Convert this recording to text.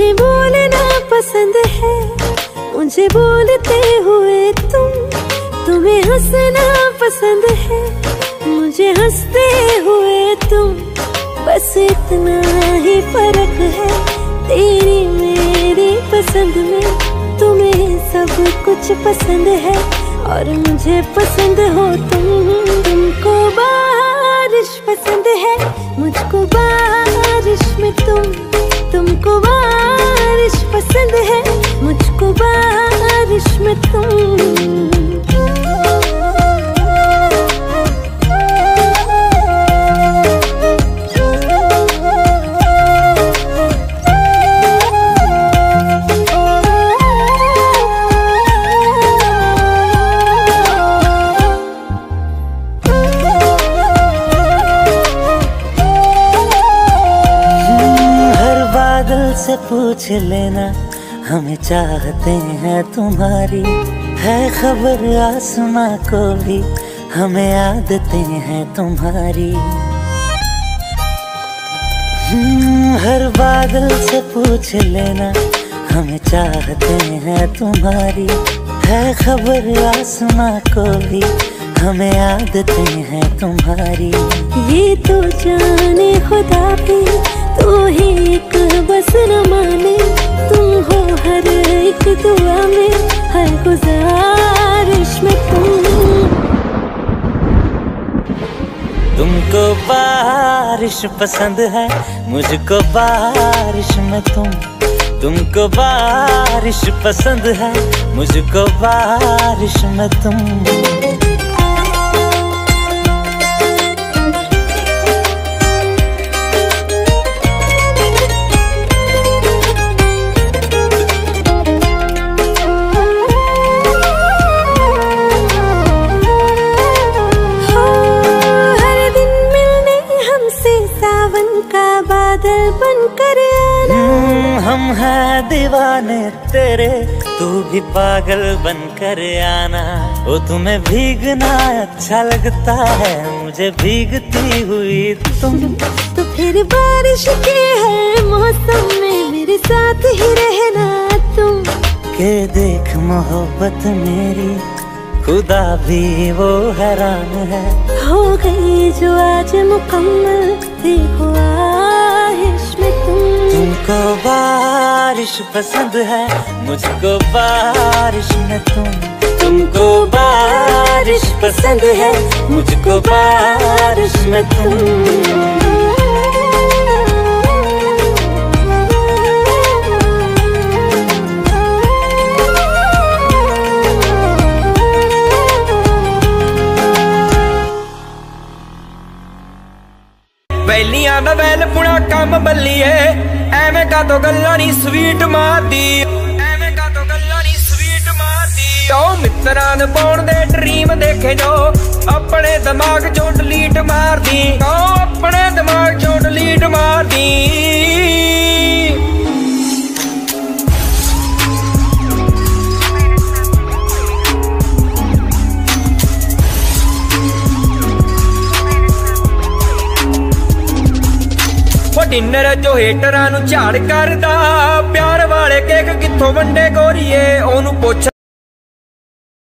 तुम्हें बोलना पसंद है। मुझे बोलते हुए तुम, तुम्हें हंसना पसंद है। मुझे हँसते हुए तुम, बस इतना ही फ़र्क है। तेरी मेरी पसंद में तुम्हें सब कुछ पसंद है। और मुझे पसंद हो तुम, तुमको बारिश पसंद है। मुझको बारिश में तुम से पूछ लेना हमें चाहते हैं तुम्हारी। है खबर आसमां को भी हमें आदतें हैं तुम्हारी। हम्म, हर बादल से पूछ लेना हमें चाहते हैं तुम्हारी। है खबर आसमां को भी हमें आदतें हैं तुम्हारी। ये तो जाने खुदा भी तू ही एक बस न माने तुम हो हर एक दुआ में, हर गुजारिश में तुम तुमको बारिश पसंद है, मुझको बारिश में तुम तुमको बारिश पसंद है, मुझको बारिश में तुम हम हैं दीवाने तेरे तू भी पागल बन कर आना। वो तुम्हें भीगना अच्छा लगता है मुझे भीगती हुई तुम। तो फिर बारिश के हर मौसम में मेरे साथ ही रहना तुम। के देख मोहब्बत मेरी खुदा भी वो हैरान है। हो गई जो आज मुकम्मल देखो तुम तुमको बारिश पसंद है मुझको बारिश में तुम तुमको बारिश पसंद है मुझको बारिश में तुम ਵੈਲੀਆਂ ਦਾ ਵੈਲ ਪੁਣਾ ਕੰਮ ਬੱਲੀਏ ਐਵੇਂ ਕਾ ਤੋ ਗੱਲਾਂ ਨਹੀਂ ਸਵੀਟ ਮਾਰਦੀ? ਐਵੇਂ ਕਾ ਤੋ ਗੱਲਾਂ ਨਹੀਂ ਸਵੀਟ ਮਾਰਦੀ? ਓ ਮਿੱਤਰਾਂ ਦੇ ਪਾਉਣ ਦੇ ਡ੍ਰੀਮ ਦੇਖੇ ਜੋ ਆਪਣੇ ਦਿਮਾਗ ਚੋਂ ਡਿਲੀਟ ਮਾਰਦੀ। ਓ ਆਪਣੇ ਦਿਮਾਗ ਚੋਂ ਡਿਲੀਟ ਮਾਰਦੀ। ਡਿਨਰ ਜੋ ਹੇਟਰਾਂ ਨੂੰ ਝਾੜ ਕਰਦਾ। ਪਿਆਰ ਵਾਲੇ ਕੇਕ ਕਿੱਥੋਂ ਵੰਡੇ ਗੋਰੀਏ? ਉਹਨੂੰ ਪੁੱਛ